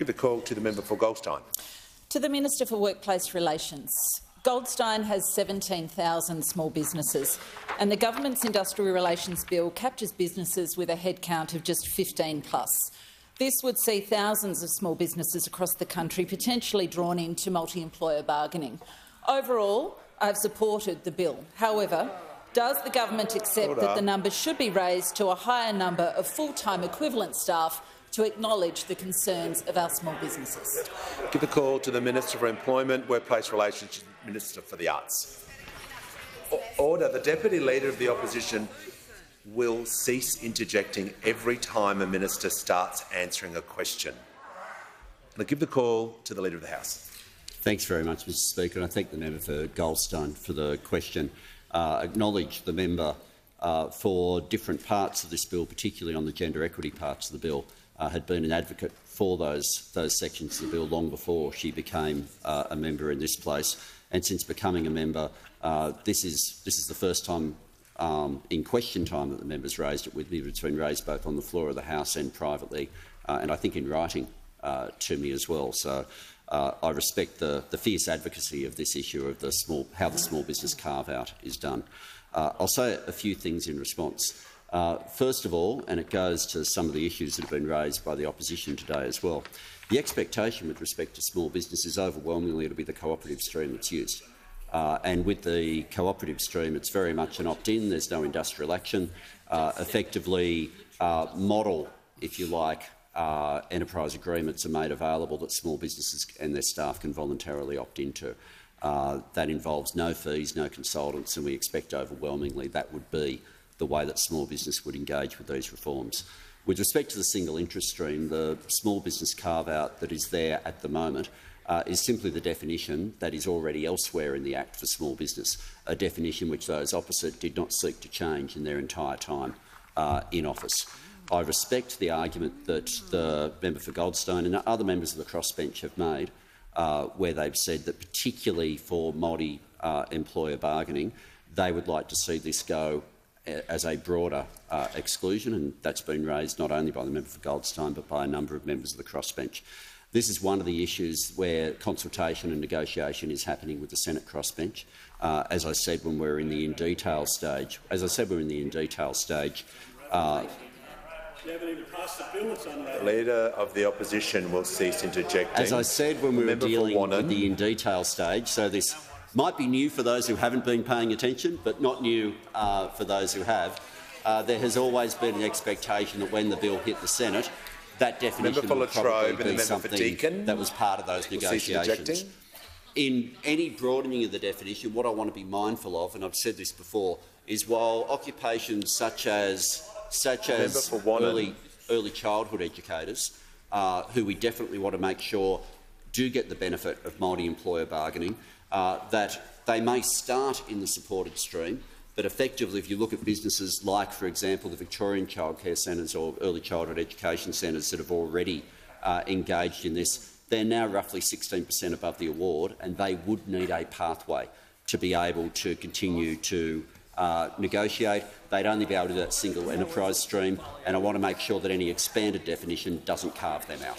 Give the call to the member for Goldstein. To the Minister for Workplace Relations. Goldstein has 17,000 small businesses, and the government's industrial relations bill captures businesses with a headcount of just 15 plus. This would see thousands of small businesses across the country potentially drawn into multi-employer bargaining. Overall, I have supported the bill. However, does the government accept Order. that the number should be raised to a higher number of full-time equivalent staff to acknowledge the concerns of our small businesses? Give the call to the Minister for Employment, Workplace Relations, Minister for the Arts. O- Order. The Deputy Leader of the Opposition will cease interjecting every time a minister starts answering a question. And I give the call to the Leader of the House. Thanks very much, Mr Speaker, and I thank the member for Goldstein for the question. Uh, acknowledge the member uh, for different parts of this bill, particularly on the gender equity parts of the bill, uh, had been an advocate for those, those sections of the bill long before she became uh, a member in this place. And since becoming a member, uh, this, is, this is the first time um, in question time that the members raised it with me. It's been raised both on the floor of the House and privately, uh, and I think in writing uh, to me as well. So uh, I respect the, the fierce advocacy of this issue of the small, how the small business carve-out is done. I'll say a few things in response. Uh, first of all, and it goes to some of the issues that have been raised by the opposition today as well, the expectation with respect to small business is overwhelmingly to be the cooperative stream that's used. Uh, and with the cooperative stream, it's very much an opt-in. There's no industrial action. Uh, effectively, uh, model, if you like, uh, enterprise agreements are made available that small businesses and their staff can voluntarily opt into. Uh, that involves no fees, no consultants, and we expect overwhelmingly that would be the way that small business would engage with these reforms. With respect to the single interest stream, the small business carve-out that is there at the moment uh, is simply the definition that is already elsewhere in the Act for small business, a definition which those opposite did not seek to change in their entire time uh, in office. I respect the argument that the member for Goldstein and other members of the crossbench have made, uh, where they've said that particularly for multi-employer bargaining, they would like to see this go as a broader uh, exclusion, and that's been raised not only by the member for Goldstein but by a number of members of the crossbench. This is one of the issues where consultation and negotiation is happening with the Senate crossbench. Uh, as I said when we were in the in detail stage, as I said we were in the in detail stage, uh, The Leader of the Opposition will cease interjecting. as I said when we were Member dealing with the in detail stage, so this might be new for those who haven't been paying attention, but not new uh, for those who have. Uh, there has always been an expectation that when the bill hit the Senate, that definition would probably be something that was part of those negotiations. In any broadening of the definition, what I want to be mindful of, and I've said this before, is while occupations such as such as early early childhood educators, uh, who we definitely want to make sure do get the benefit of multi-employer bargaining, uh, that they may start in the supported stream, but effectively, if you look at businesses like, for example, the Victorian childcare centres or early childhood education centres that have already uh, engaged in this, they're now roughly 16 per cent above the award, and they would need a pathway to be able to continue to uh, negotiate. They'd only be able to do that single enterprise stream, and I want to make sure that any expanded definition doesn't carve them out.